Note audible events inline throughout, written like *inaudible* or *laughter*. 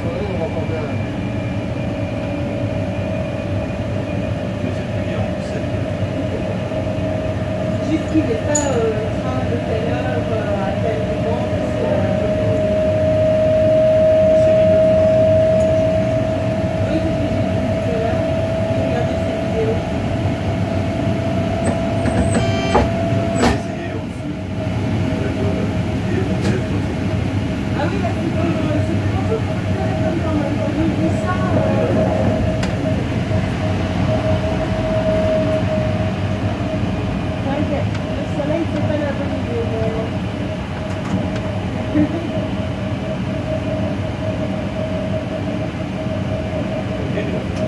soirée, on va parler à Juste qu'il n'est pas train de à tel moment. Ah oui.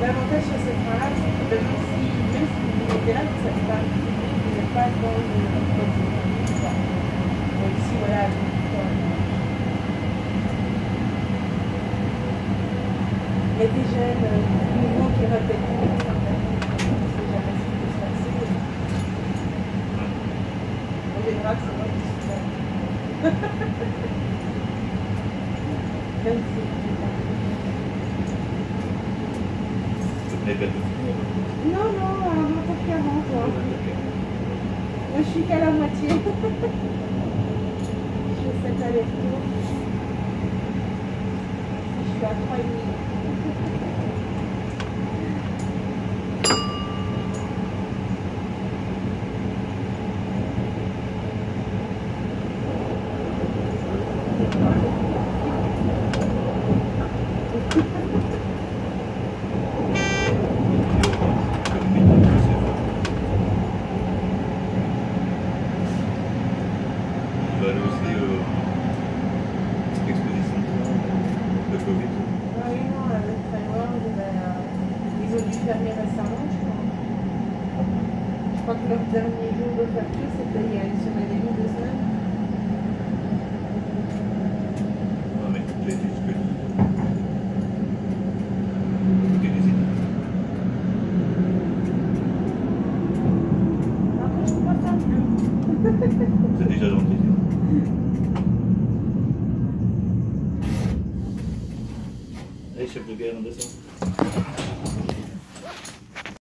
L'avantage sur ce train-là, c'est que même si, même vous montez là, pas vous n'êtes pas dans le. Il y a des jeunes euh, nouveaux qui répètent sait jamais ce qui peut se passer. En général, c'est moi qui suis là. *laughs* Même si Non, non, n'importe toi. Moi, je suis qu'à la moitié. *laughs* je suis à 3,5. On va aller aussi cuando observan el mundo aquí se pedía adicionalmente C'est déjà gentil. Allez, chef de guerre, on descend.